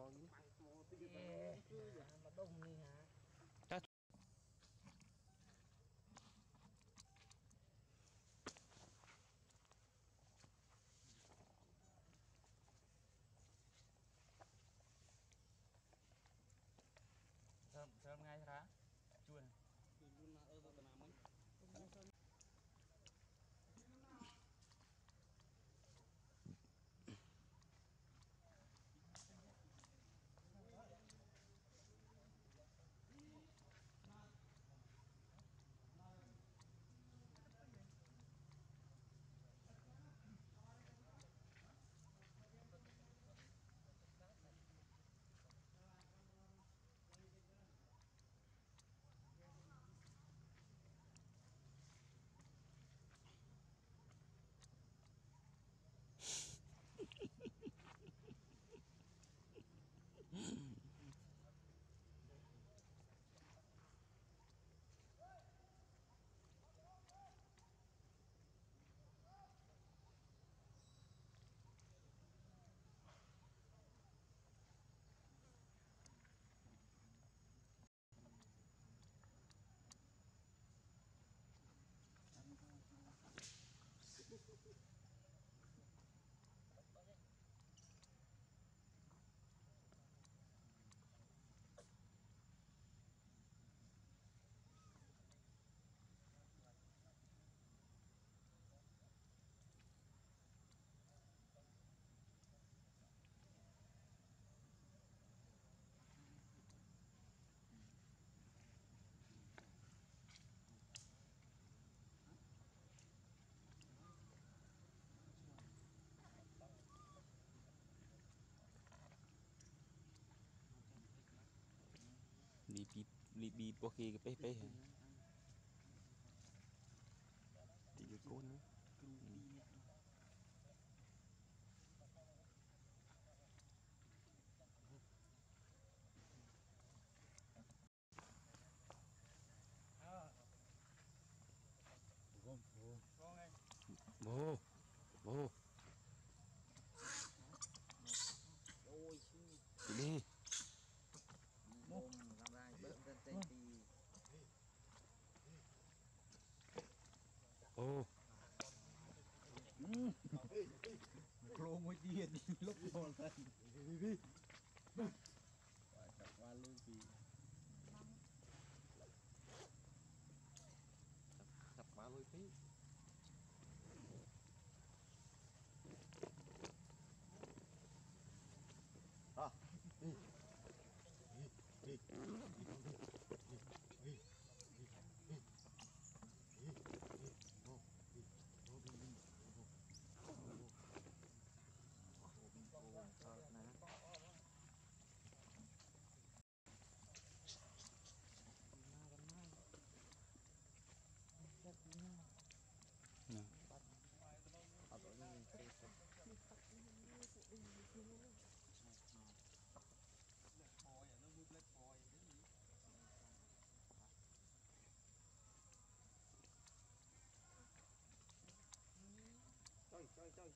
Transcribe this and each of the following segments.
아 니, 뭐? ปีบีโอเคก็ไปไป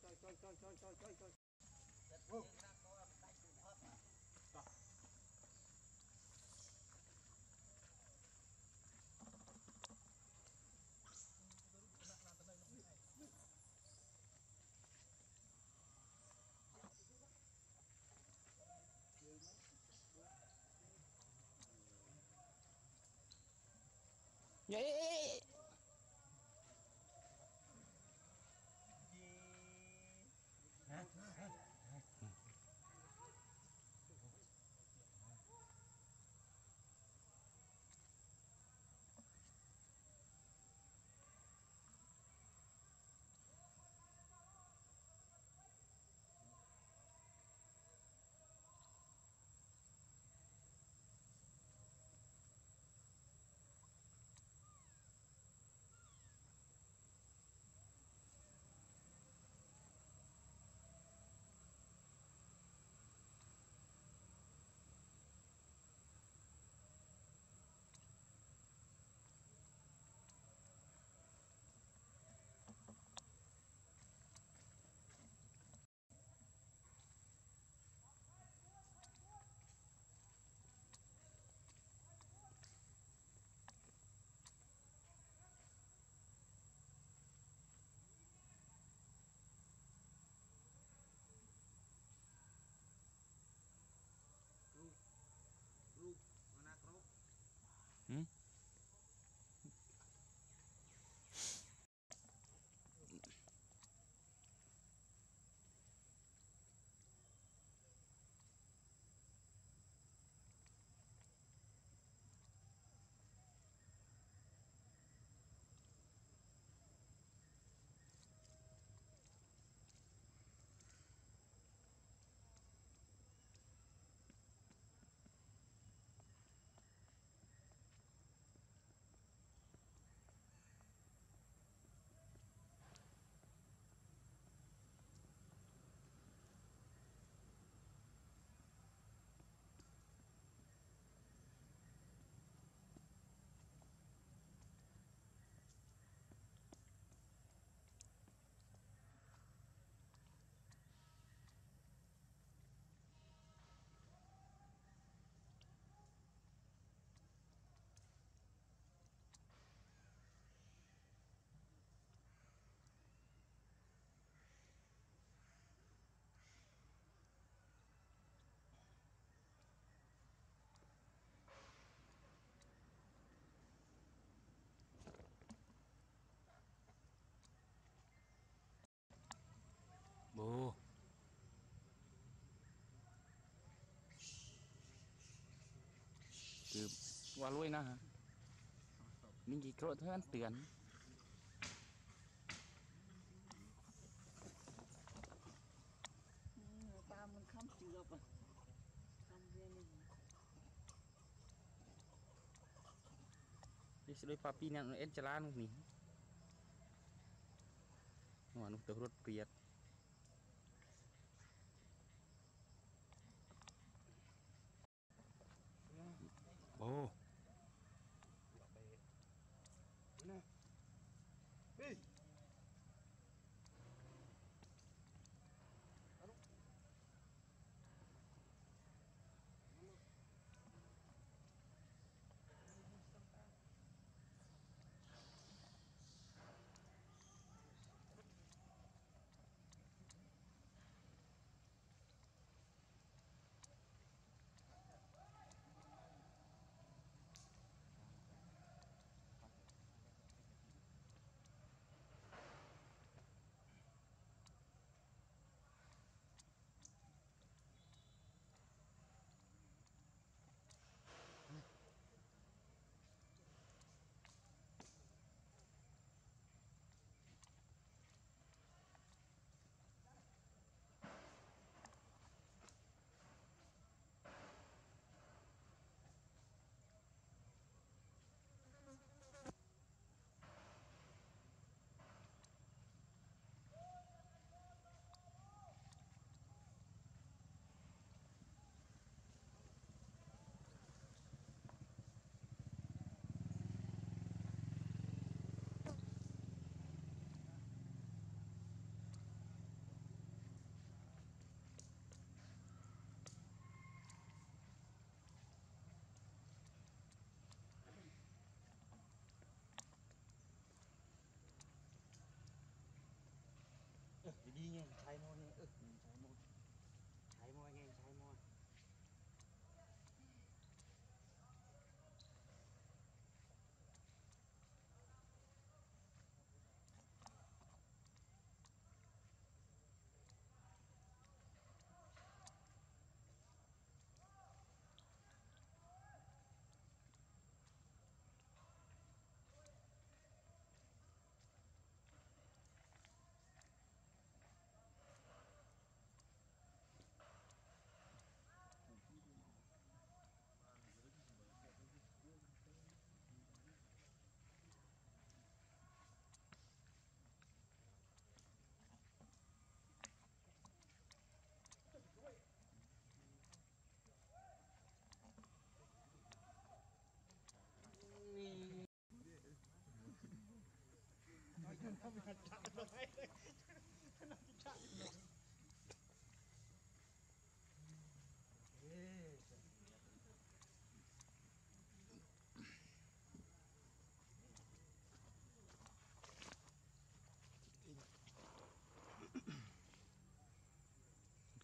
go, go, go, go, go, go, go. Whoa. bù từ qua lui nè mình chỉ có thôi, ăn tiền. Ta mình không chữa à không đi xe đôi papi nặng nó ăn chả lan không nhỉ mà nó tự rút biệt Pinho.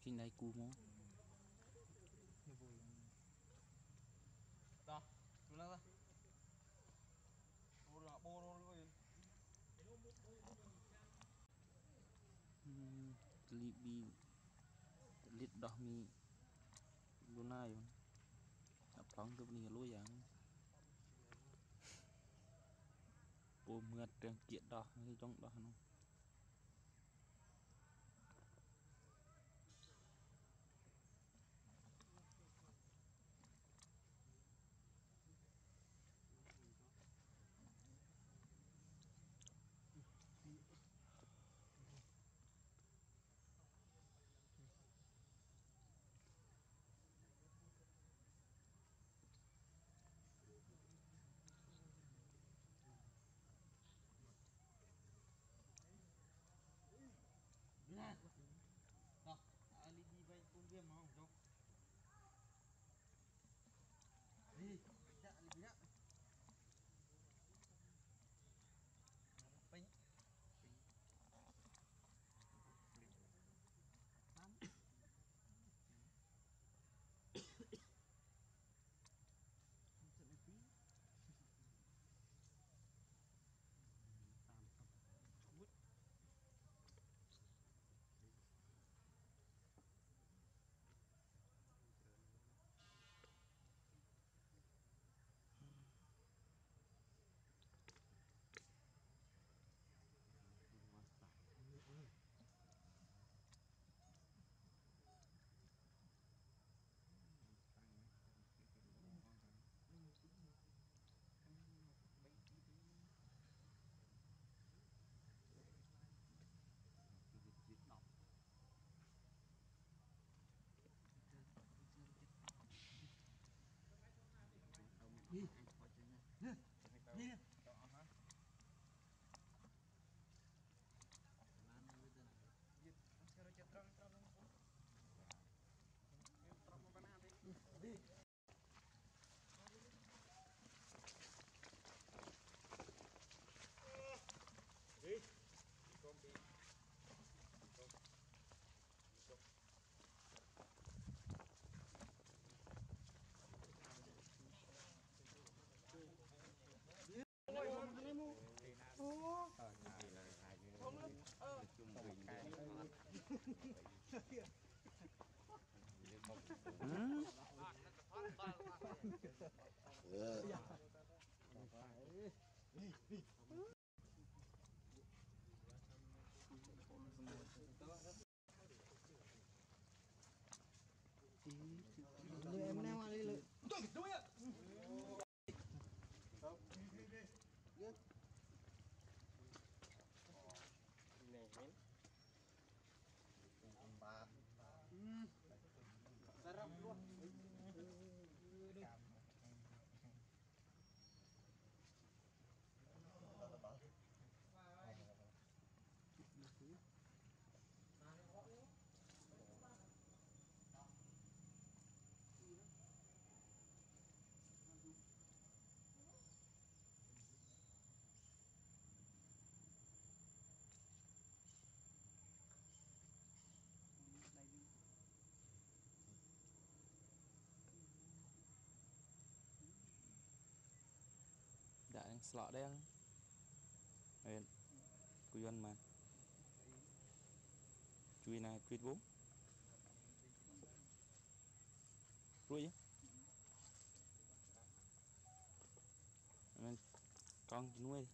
Kinh này cú mó lidohmi lunayon Apang tu ni lu yang Bố mượt trường kiệt đó Cái trong đó nó Mm-hmm. ออี่ Dạ đang đen. Rồi. Cùi mà. Chui này chui bốn. Chui chứ. Nên con nuôi.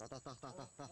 Ta ta ta ta ta ta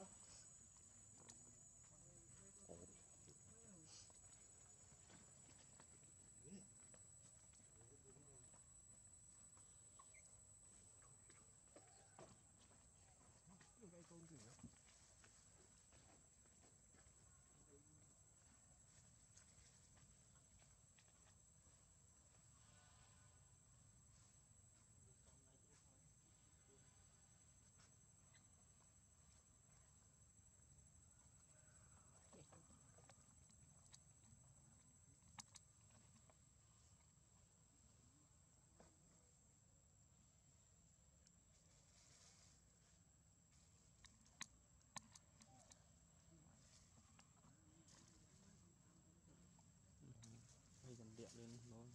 Điện lên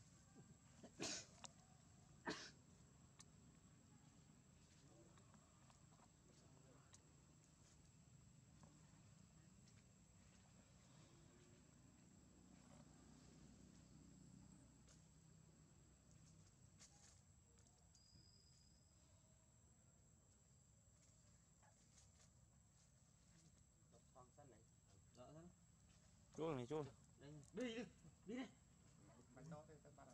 nó con sắt này. Đỡ thôi chua này chua đây đi đi đi đi bánh đó thì các bạn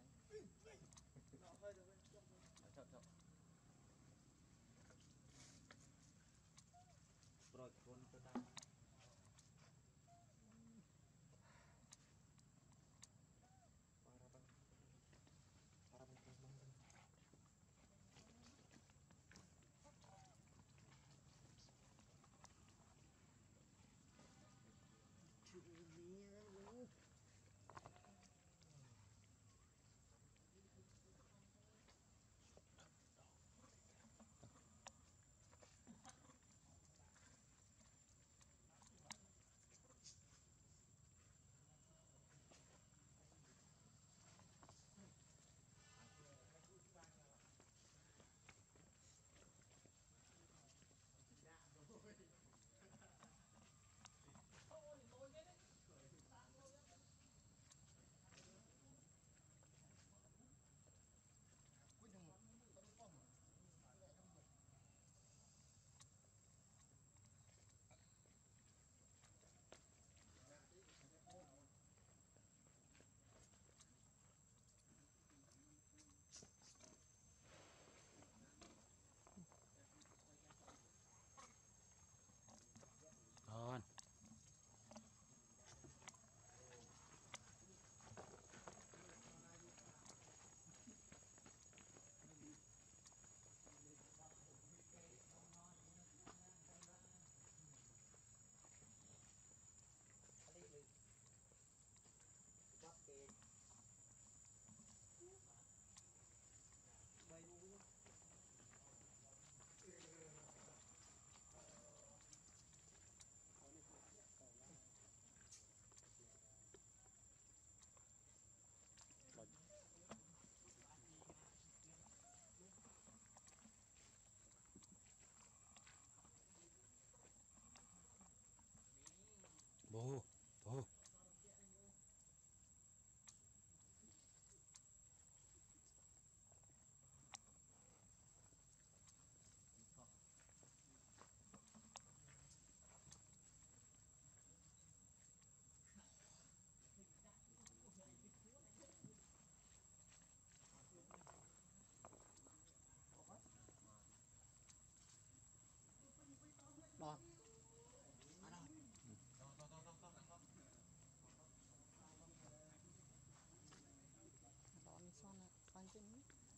ចិន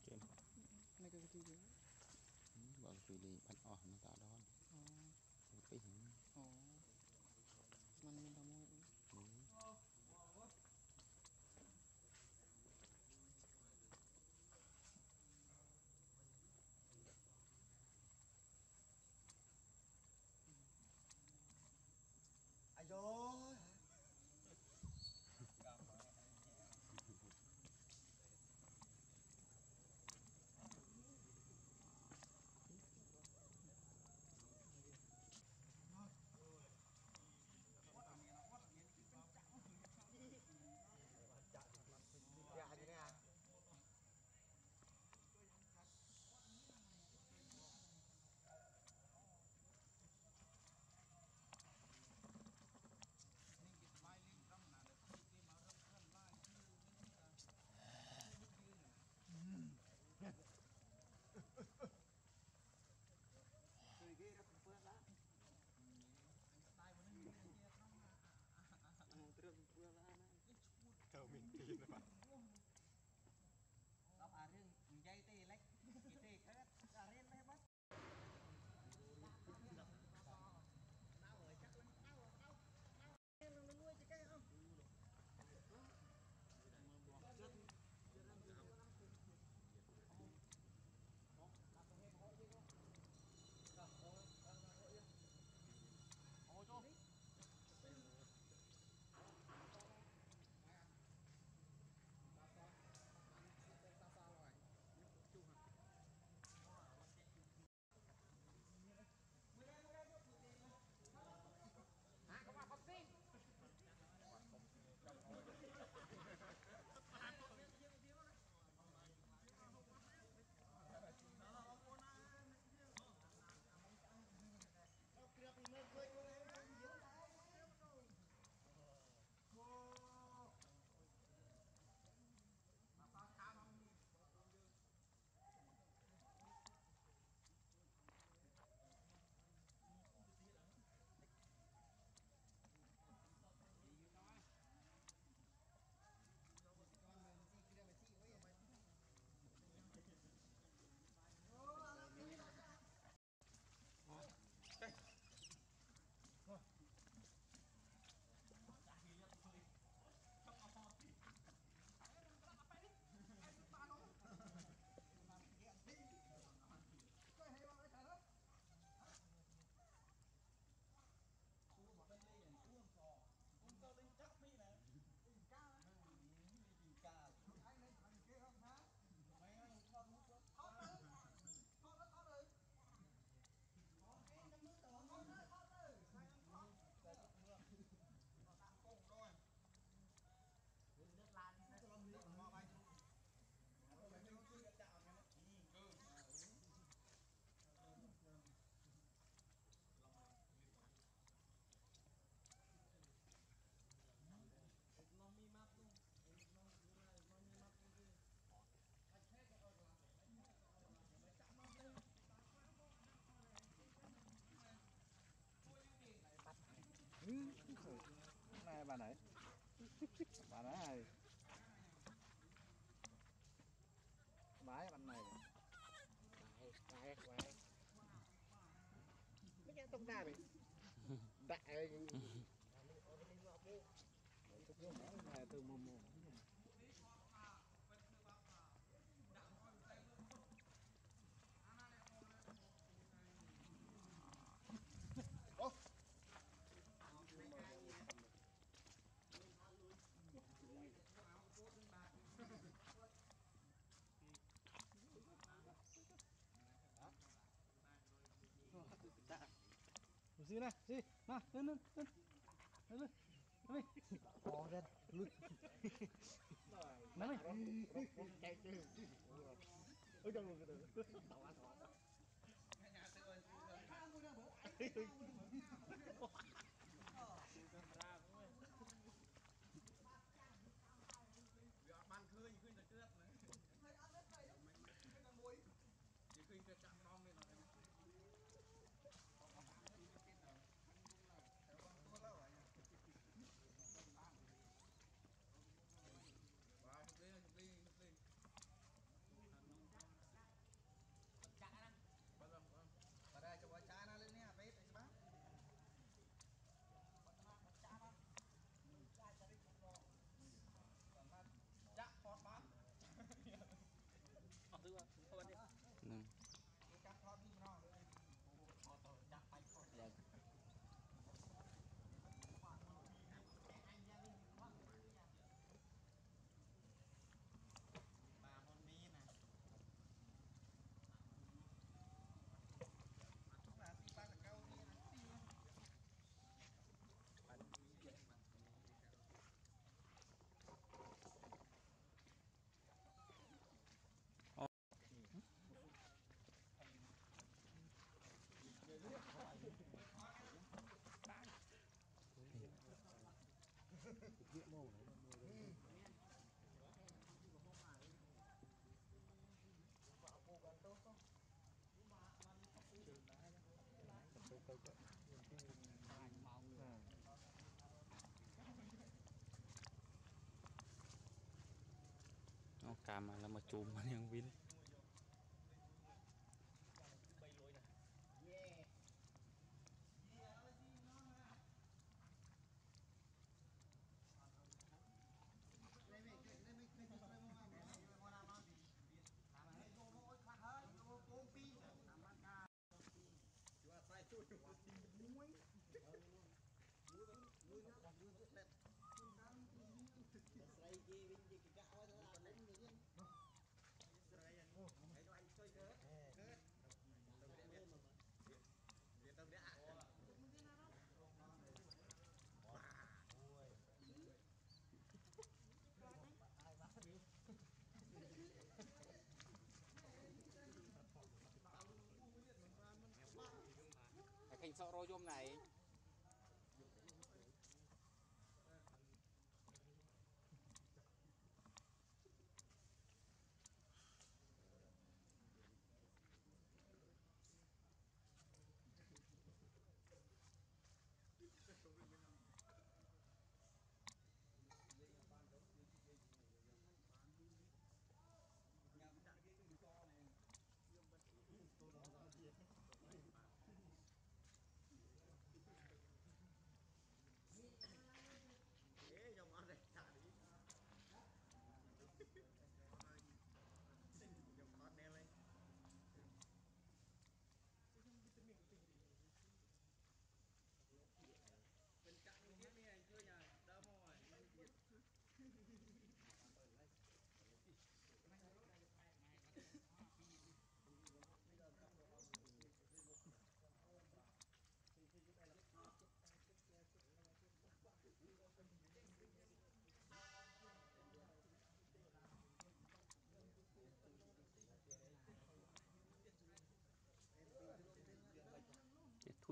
ចិននៅកៅទីយើងបើពីលេងបាត់អស់ហ្នឹងតាដល់អូពីហ្នឹងអូមិនមាន này đại từ mồm mồm Gì này, gì, mà lên lên lên, lên lên, lên lên, Ồ, lên, lùi. lên lên. chạy chứ ở trong luôn cái Nâng. กามมาแล้วมาจูมมันยังวิน សក់រោយយំណែឯង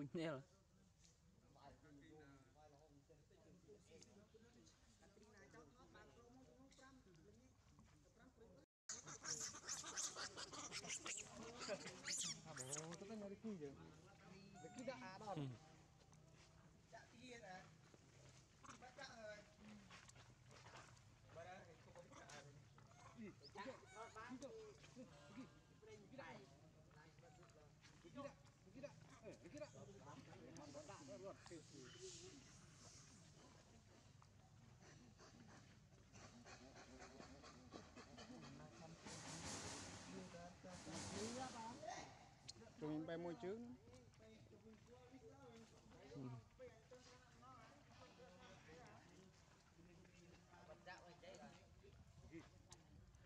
punho nela. Hum. Rồi mình bay môi trước.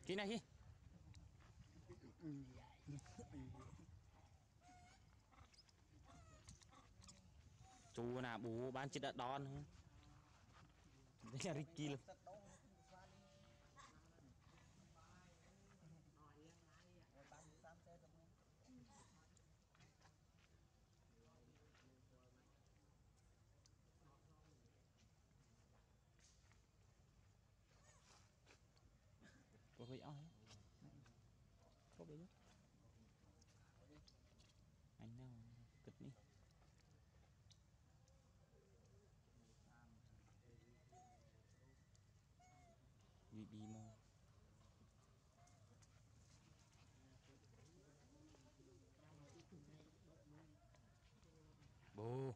Kì này. kì ជួណាប៊ូបានចិត្តដល់ហ្នឹងរីកគីល Bố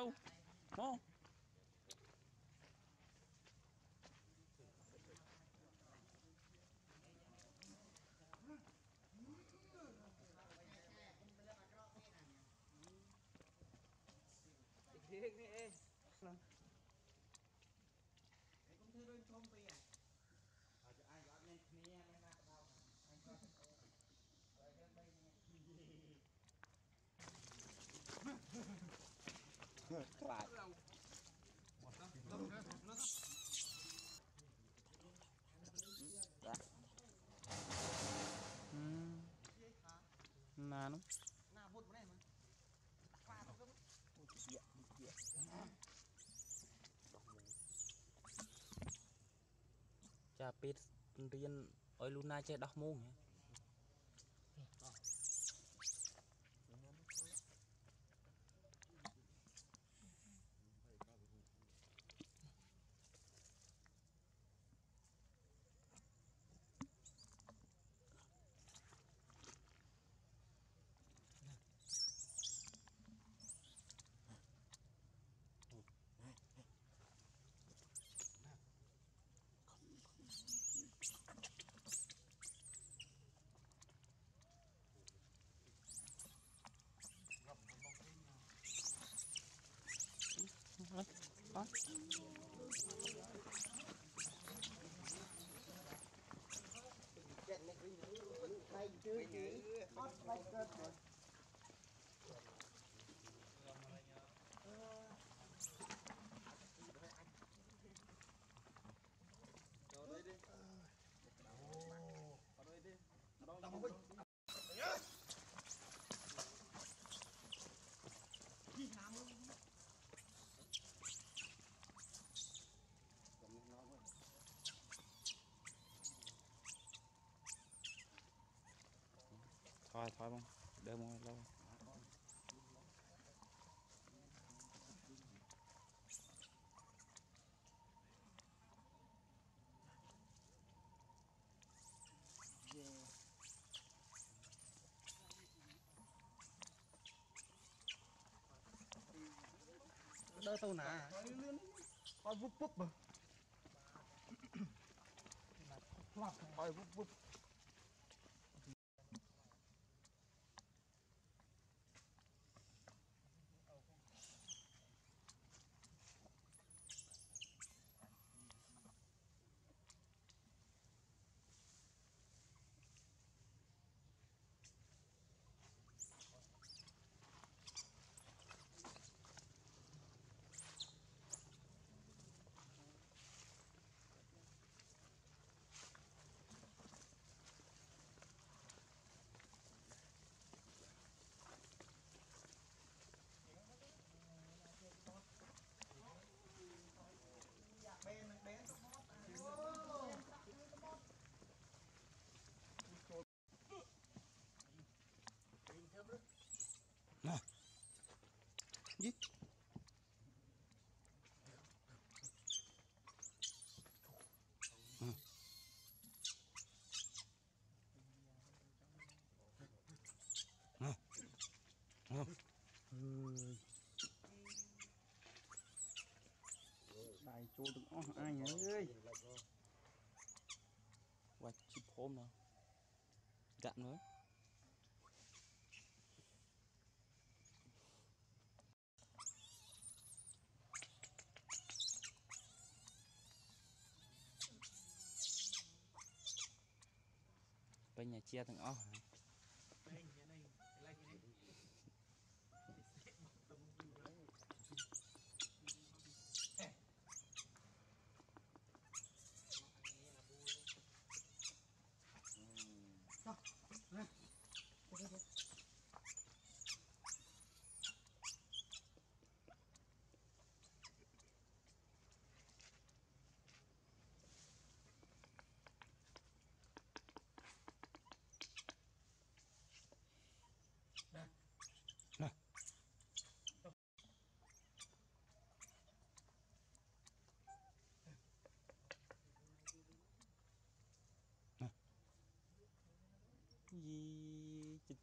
Tchau. Bom. ខ្លាចបាទណានោះណាវុតម្នេះមើលខ្លាចទៅអូជាជាចាពីរៀនឲ្យលូណាចេះដោះមូងហ៎ Thôi thôi bông, đợi một lâu. đỡ tàu nà. Coi vúp vúp mà coi vúp vúp Giết. Đại chỗ đừng có ai nhớ ơi Quạch chụp hôm nào Gạn mới 接等啊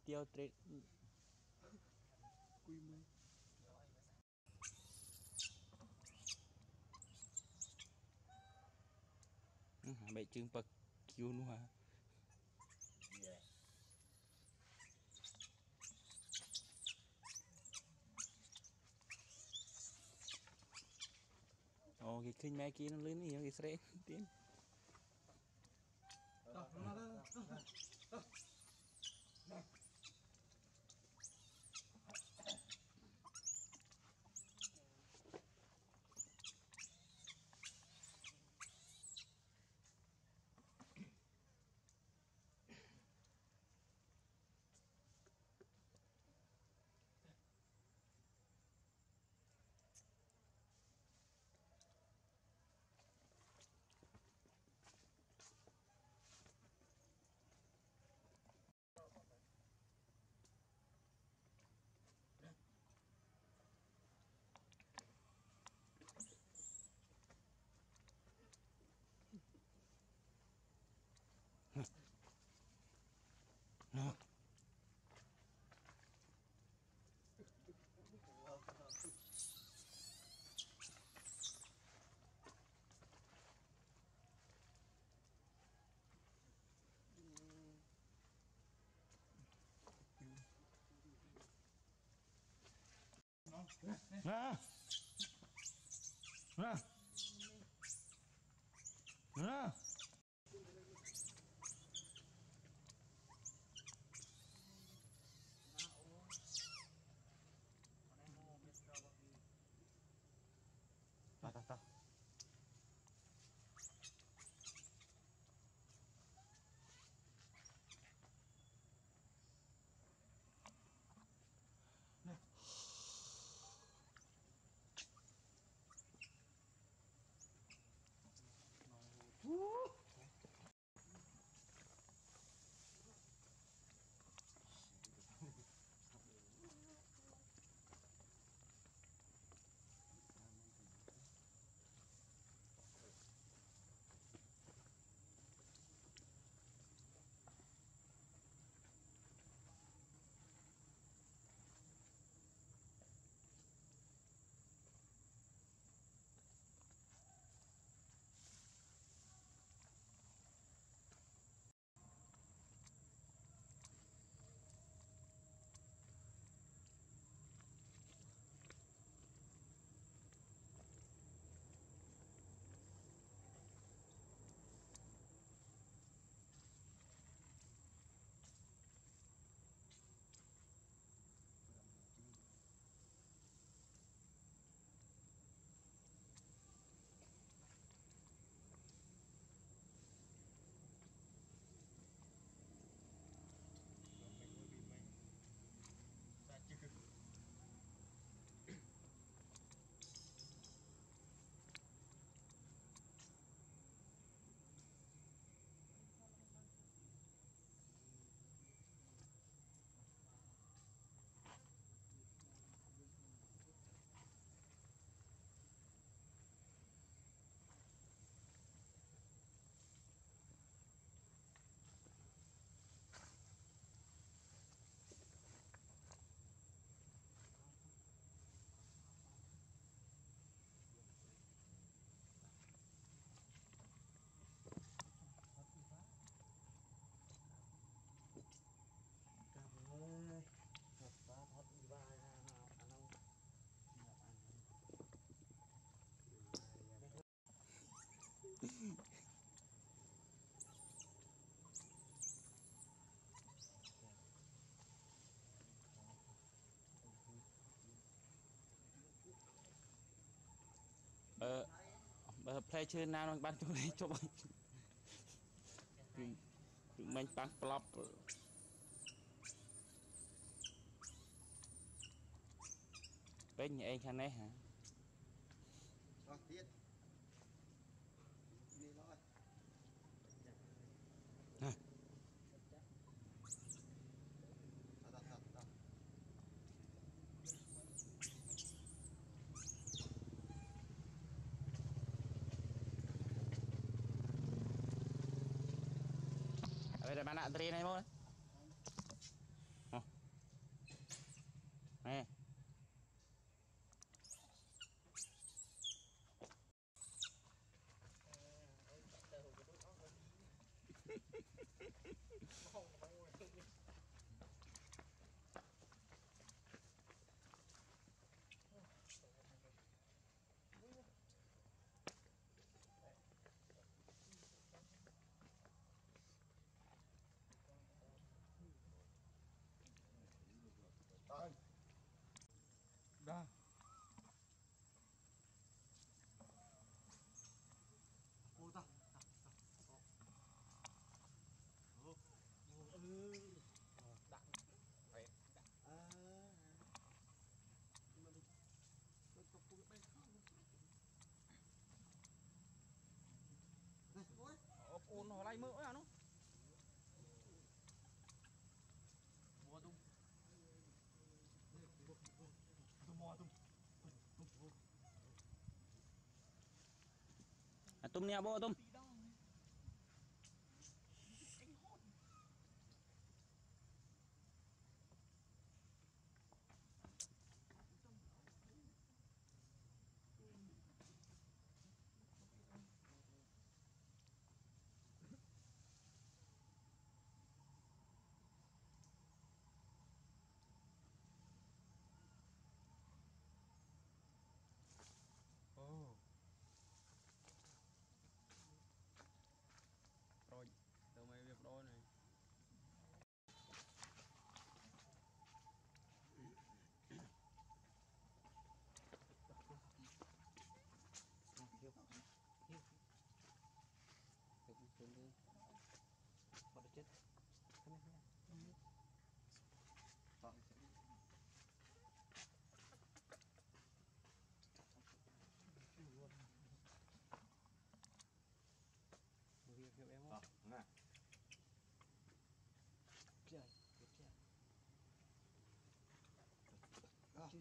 tiêu trade quy mô bảy chương bậc kêu nu hả ô cái khinh mẹ kia nó lớn gì cái srê tiến Đó, nó đó, đó. Nè nè nè ta បើបើផ្លែឈើណានឹងបានជួយជប់គឺមិញប៉ាំងប្លប់ពេញឯងខាងនេះហ៎ Katrina y Mora. तुम नहीं आबो तुम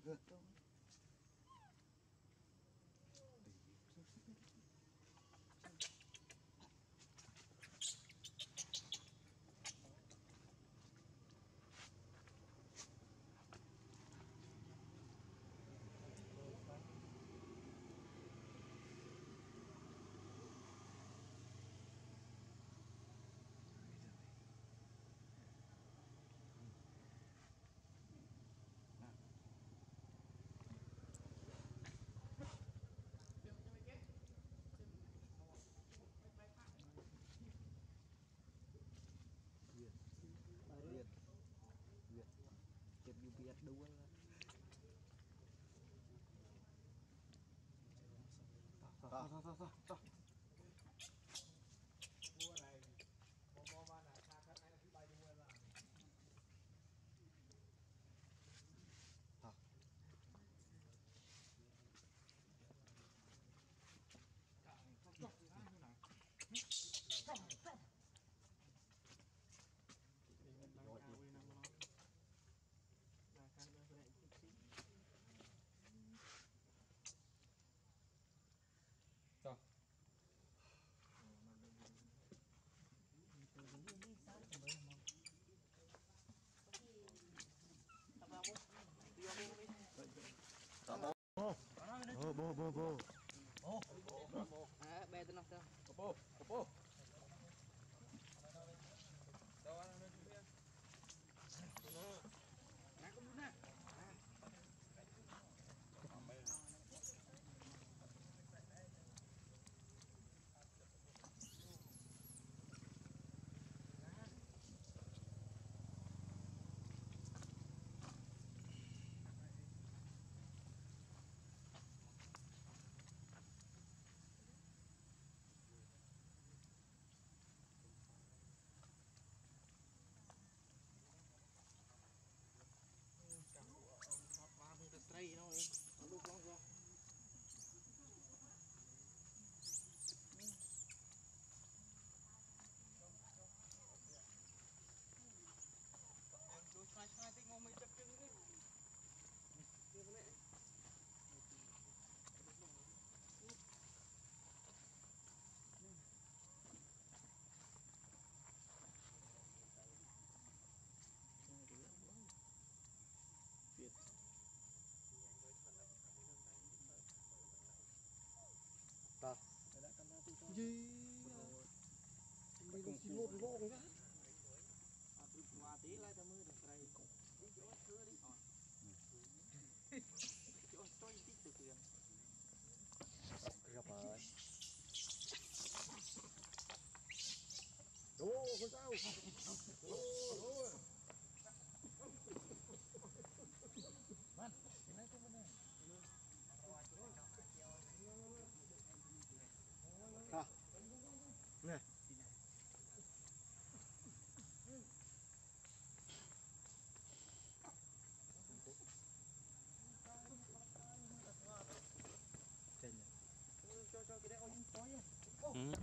Good. lihat doang ಹೋಗು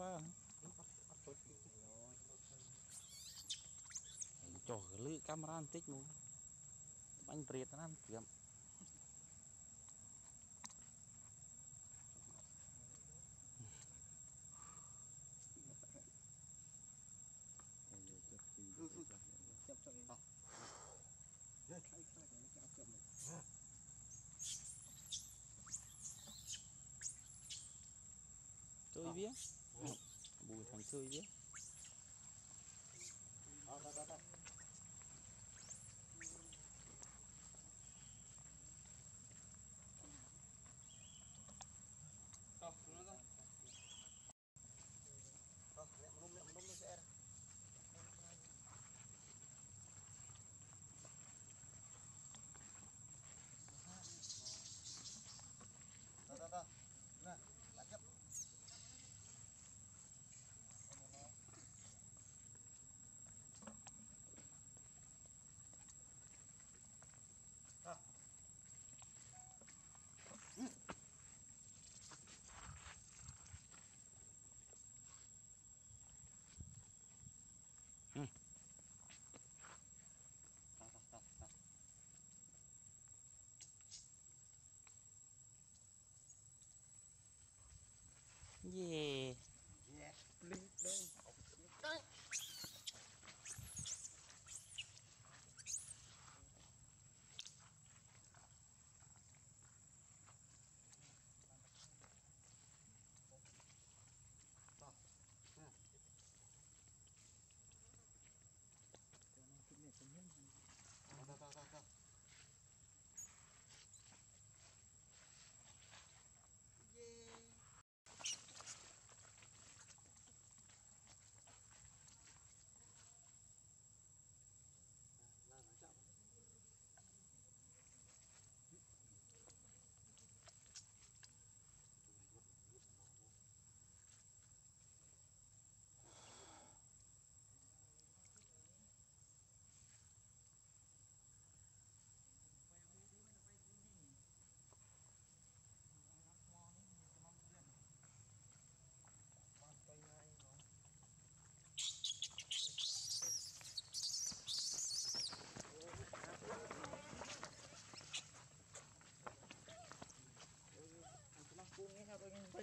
បាទចុះលើកាមេរ៉ាបន្តិចមកបាញ់ព្រាតណាព្រាម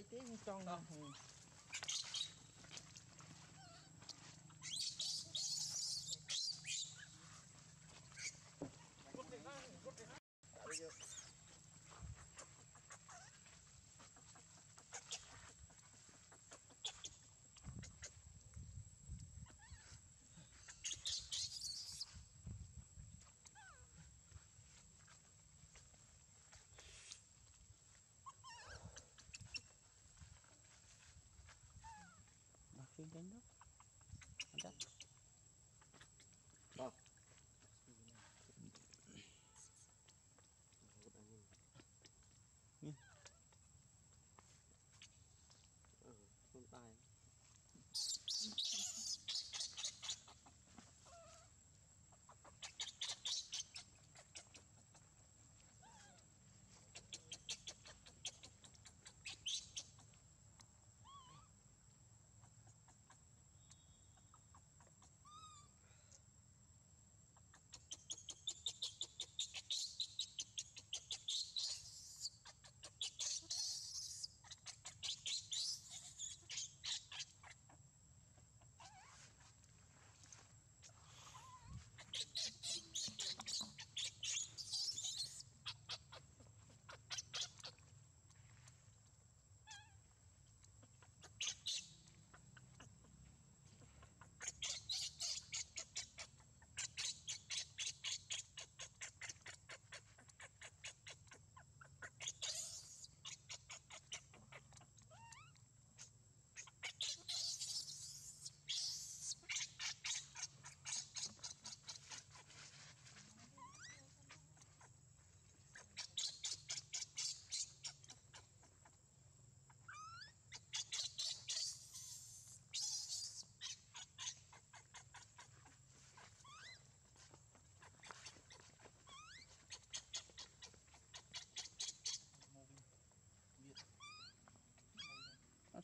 店装的。entendiendo?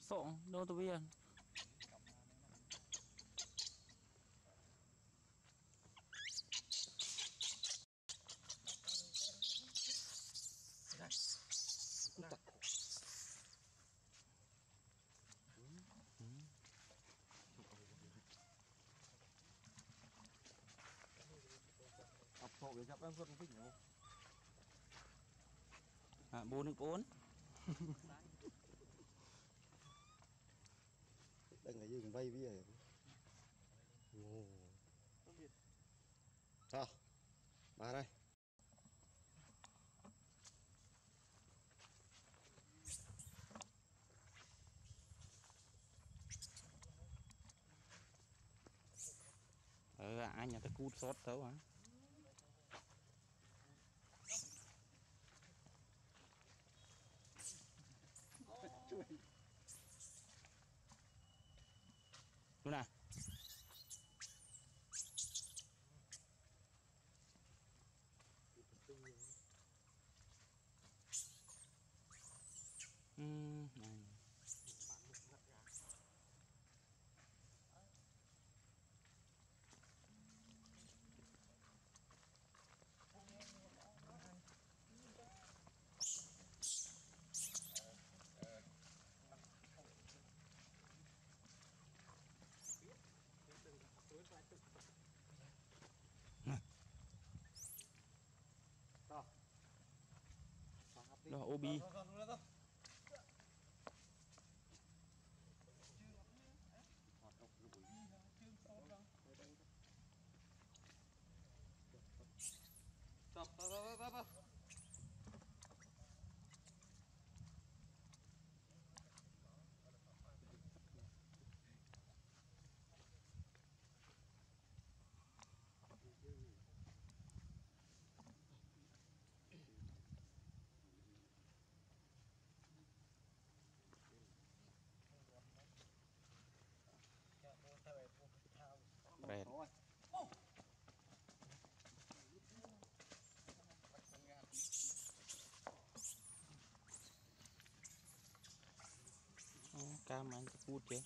song no to bien വൈവിയായിരുന്നു Sao? Mà đây. Ừ, ai nhà ta cút sót tấu hả? OB. meinte Gute.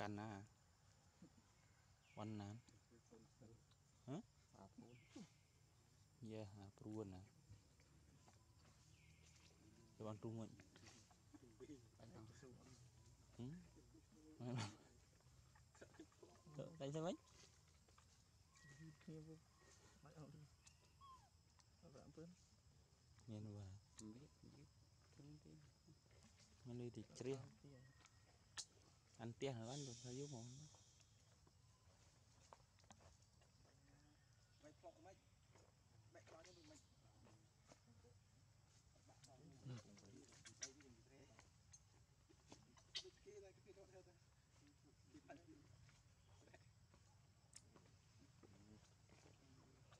కన్నా వన్నా యా ప్రూవన్ Iwan tumun. Hmm? Kan sama? Nyen Ini Ngeluh Ini. ăn tiền rồi anh phải giúp một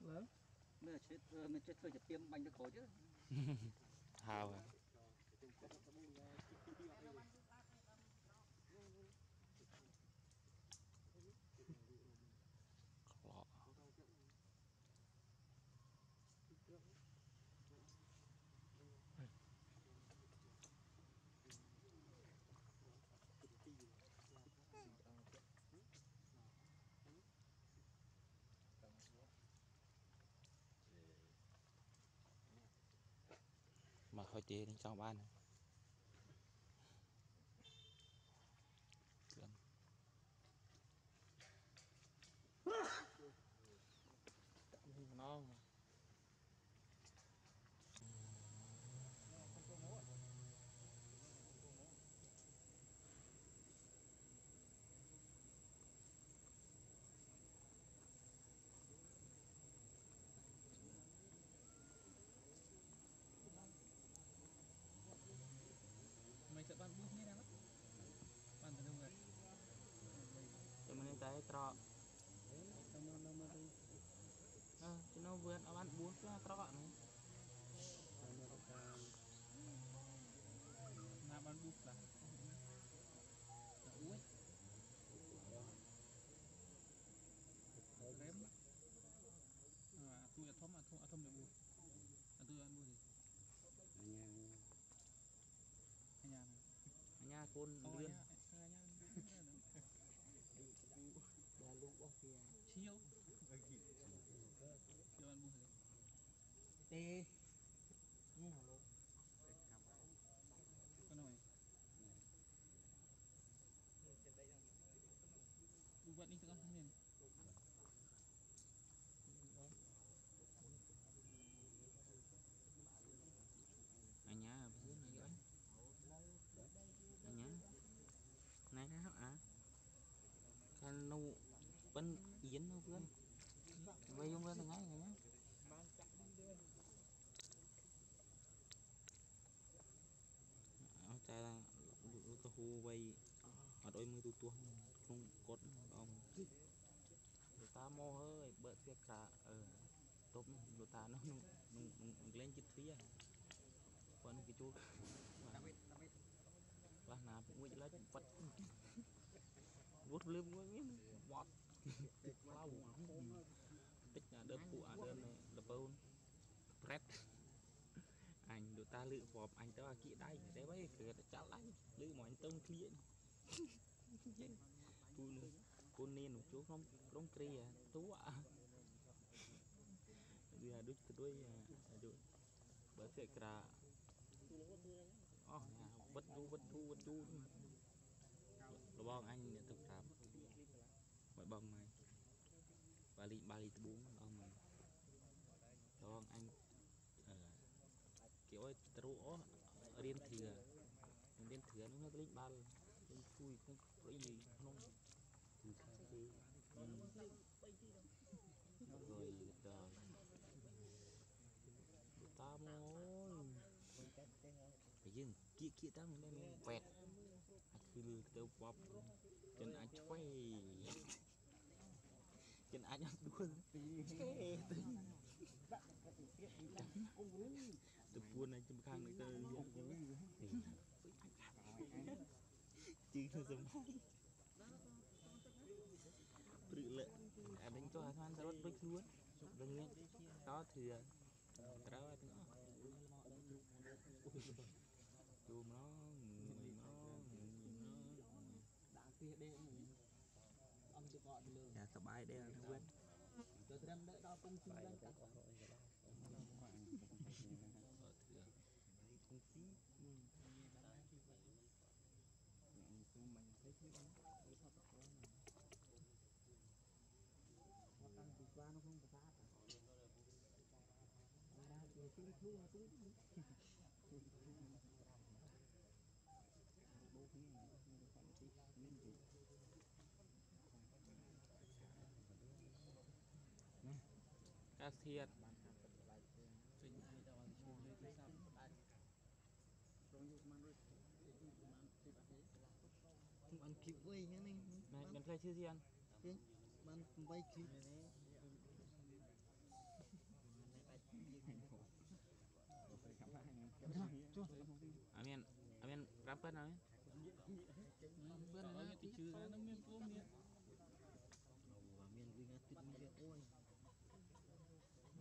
lớn mới chết mới chết thôi chụp tiêm bánh được khổ chứ. Hào à. Mà khỏi tiền đến trong ban này Gần. អឺជំនួសវាអត់បាន4ផ្លាត្រកហ្នឹង Đâu mà đâu ta. ណាបានប៊ូខ្លះអួយរេមអាទួយអធំអធំអធំទៅប៊ូអទួយបានប៊ូទេ Anh nhà. អញ្ញាណា អញ្ញាកូន អូ លឿ អ ន ញ្ញាអញ្ញា Ba lũ bóc kia. ឈៀវឈៀវ đi. Anh nhá dưới anh nhá. Này nó à kan nu bên yến nó quên vậy không ra thằng ấy លោកទៅហួវៃអត់អុយមើលទូទាស់ក្នុងកត់អងលោកតាមកហើយបើកទ្វារកាអឺតប់លោកតានោះនឹងនឹងលេងចិត្តទ្វារបើនឹងគេជួលខ្លះណាមួយចលាច់បាត់វត់លឹមមួយនេះវត្តផ្លោតិចណាដើពួកអាដើលពើប្រេត anh được ta lự vọp anh tao kỹ đây để bây cửa ta chặt lạnh lự mà anh tông kia phu nô phu nên một chú không không kia tú ạ bây giờ đôi đôi đôi bởi thế cả oh, vật đu vật đu vật đu របស់អញអ្នកទឹកប្រាប់ linh chui không có gì không từ xa đời ta môi phải dừng kia kia ta mình đem vẹt cứ lừa tao bóp chân anh quay chân anh đuôi từ buôn này chấm khang này ជីនឹងសំខាន់ព្រឹកលអាដេញចុះអាស្មានសរុបដូចខ្លួនដូចនេះតធឿត្រូវហើយទាំងអស់ទូមណងមួយណងដាក់ទីដេកអំទៅកត់លើតែសបាយដេកវិញទៅត្រឹមដល់ដល់ពុំជឿដល់ qua nó không có sát à chúng thu không được phải tí nên gì nè បានឃ្លីបវិញហ្នឹងនេះមានផ្លែឈើស៊ីអនវិញបាន8ឃ្លីបនេះអាមានអាមានប្រាប់ប៉ុណ្ណាមានប៉ុណ្ណាទីជឿហ្នឹងមានពូមានមានវិញអាទិត្យមានអូយ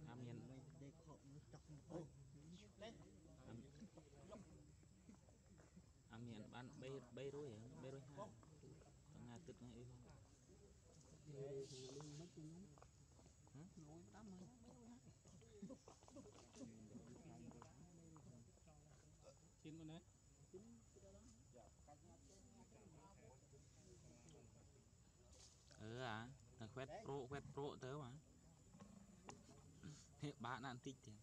អាមានដេកខកមកចង់អូលេអាមានបាន3 3រួយហ្នឹង តងាទឹកហ្នឹងអីផង nổi đám rồi ជិនមកណា អឺអាតែខ្វេតប្រូខ្វេតប្រូទៅបាទនេះបាក់ណាស់បន្តិចទៀ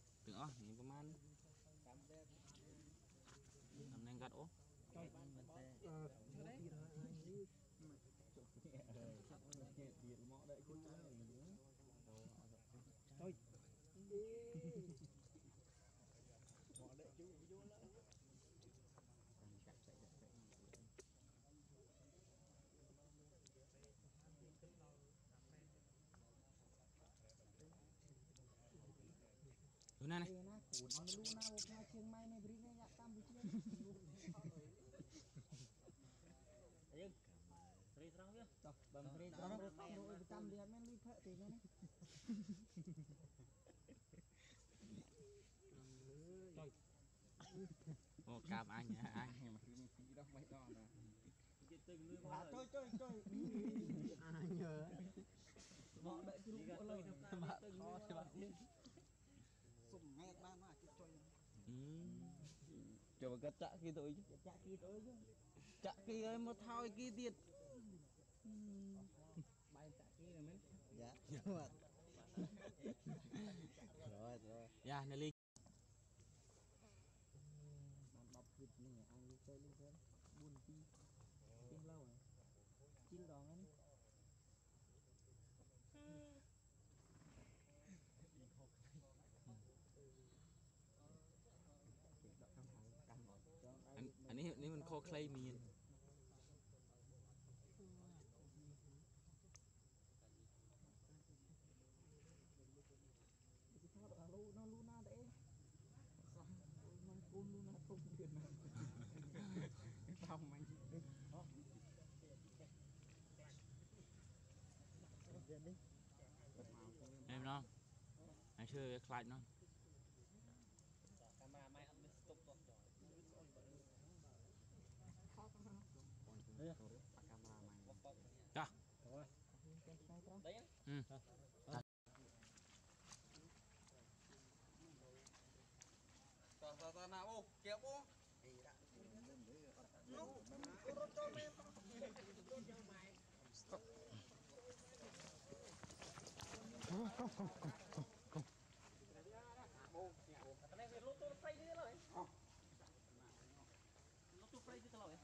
យើងព្រៃត្រង់វាចុះបើព្រៃត្រង់រត់តាមរួយតាមរៀនមែនលុយផឹកទេមែនអូកាប់អញអញមកគឺមាន2ដង3ដងណាគេទៅលឿនមកចុយចុយចុយអញបោកដាក់ជ្រូកឡើយ Coba kecak gitu aja. Kecak gitu chứ, Cak kia mau thoi kia tiệt. Bay cak kia rồi men. Dạ. Rồi rồi. Dạ, Nelly មិនខខ្លីមានលូណលូណាទេសោះខ្ញុំគូនលូណាទុកទៀតណាតាមមិនអូអេមណោះអាយឈើវាខ្លាច់ណោះ đó Đấy á. Tao tao tao nào ô, kéo ô. Cái này phải lốt tôi pray đi rồi. Lốt tôi pray đi rồi.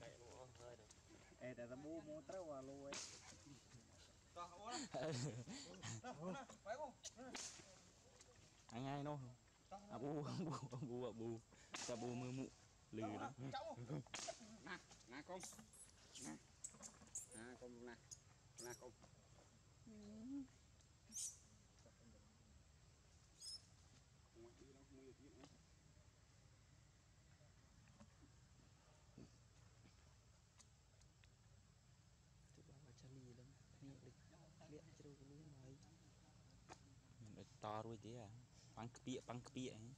Đấy, nó hơi được mua mua trâu à lùi ăn ngay nó à bu bu bu bu. Ta bu mưa mụ? Lì nè nè con. Nè. Con nè. ដូចតរួចទេអាប៉ាំងក្ពៀកប៉ាំងក្ពៀកហ៎នោះ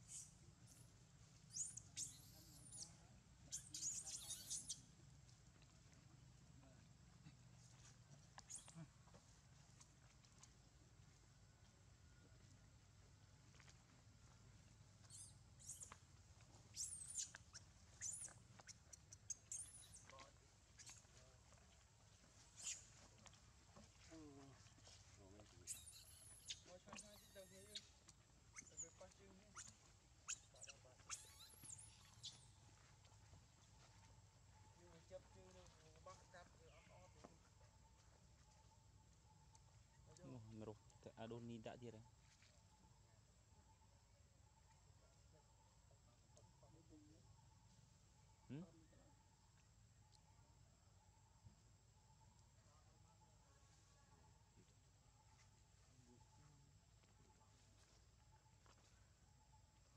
minta dia dah hmm?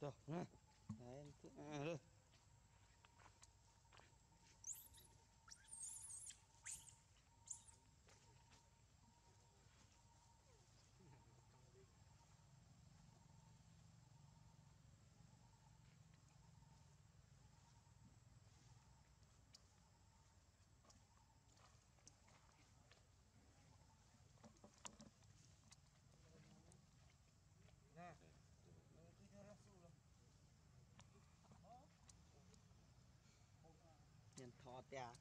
Tuh, nah, lain tuh, ah, dạ.